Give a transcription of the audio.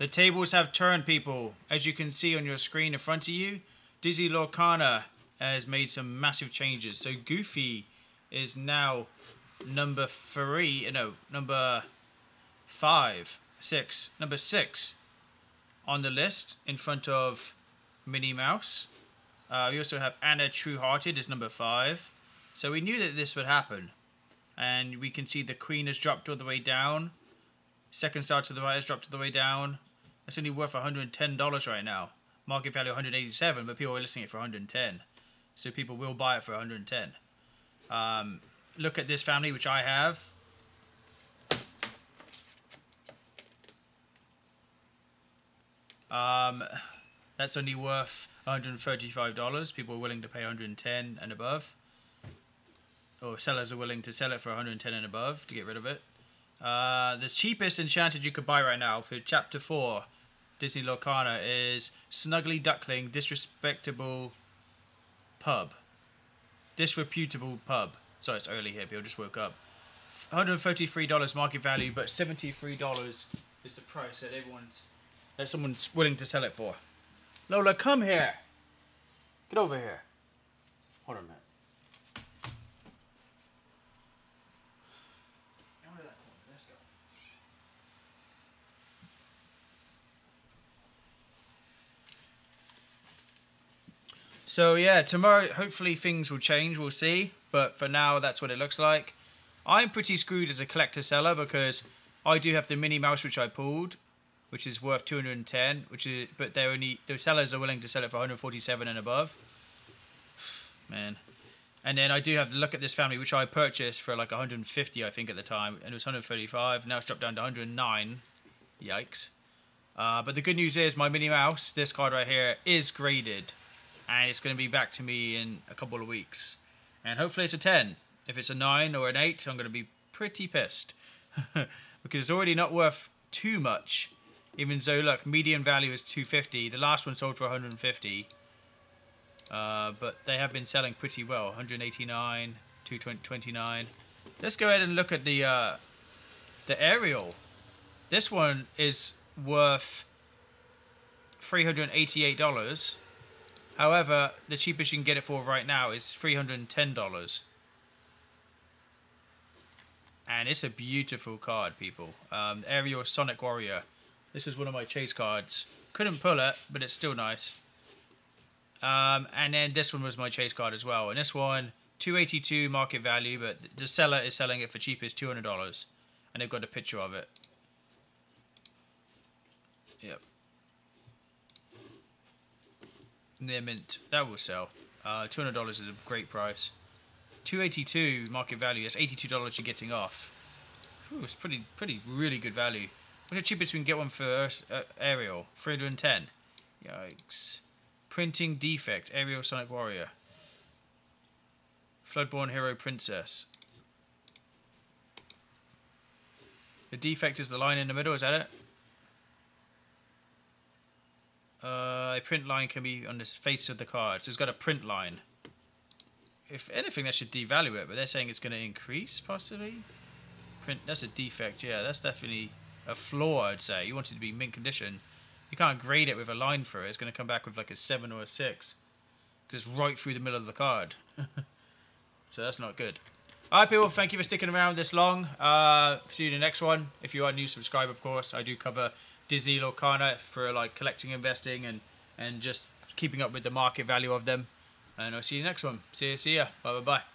The tables have turned, people. As you can see on your screen in front of you, Disney Lorcana has made some massive changes. So Goofy is now number three, no, number five, six, number six on the list in front of Minnie Mouse. Uh, we also have Anna True Hearted is number five. So we knew that this would happen. And we can see the Queen has dropped all the way down. Second Star to the right has dropped all the way down. It's only worth $110 right now. Market value 187 but people are listing it for 110 So people will buy it for 110 um, Look at this family, which I have. Um, that's only worth $135. People are willing to pay 110 and above. Or sellers are willing to sell it for 110 and above to get rid of it. Uh, the cheapest enchanted you could buy right now for chapter 4 Disney Lorcana is Snuggly Duckling Disrespectable Pub. Disreputable Pub. Sorry, it's early here, people just woke up. $133 market value, but $73 is the price that everyone's that someone's willing to sell it for. Lola, come here. Get over here. Hold on a minute. Let's go. So yeah, tomorrow hopefully things will change. We'll see, but for now that's what it looks like. I'm pretty screwed as a collector seller because I do have the Minnie Mouse which I pulled, which is worth 210, which is but they're only the sellers are willing to sell it for 147 and above. Man. And then I do have look at this family, which I purchased for like 150, I think, at the time, and it was 135. Now it's dropped down to 109. Yikes! Uh, but the good news is, my Minnie Mouse, this card right here, is graded, and it's going to be back to me in a couple of weeks. And hopefully it's a 10. If it's a 9 or an 8, I'm going to be pretty pissed because it's already not worth too much. Even though, look, median value is 250. The last one sold for 150. Uh, but they have been selling pretty well. 189, 229. Let's go ahead and look at the uh, the Ariel. This one is worth $388. However, the cheapest you can get it for right now is $310. And it's a beautiful card, people. Um, Ariel Sonic Warrior. This is one of my chase cards. Couldn't pull it, but it's still nice. Um, and then this one was my chase card as well. And this one, 282 market value, but the seller is selling it for cheapest $200. And they've got a picture of it. Yep. Near mint. That will sell. Uh, $200 is a great price. 282 market value. That's $82 you're getting off. It's pretty, pretty, really good value. What's the cheapest we can get one for uh, Ariel? 310. Yikes. Printing defect. Ariel Sonic Warrior. Floodborn Hero Princess. The defect is the line in the middle, is that it? Uh, a print line can be on the face of the card. So it's got a print line. If anything, that should devalue it, but they're saying it's going to increase, possibly? Print, that's a defect, yeah. That's definitely a flaw, I'd say. You want it to be mint condition. You can't grade it with a line through it. It's going to come back with like a 7 or a 6. Because it's right through the middle of the card. so that's not good. Alright people, thank you for sticking around this long. Uh, see you in the next one. If you are new, subscribe of course. I do cover Disney Lorcana for like collecting, investing, and and just keeping up with the market value of them. And I'll see you next one. See you, see ya. Bye bye bye.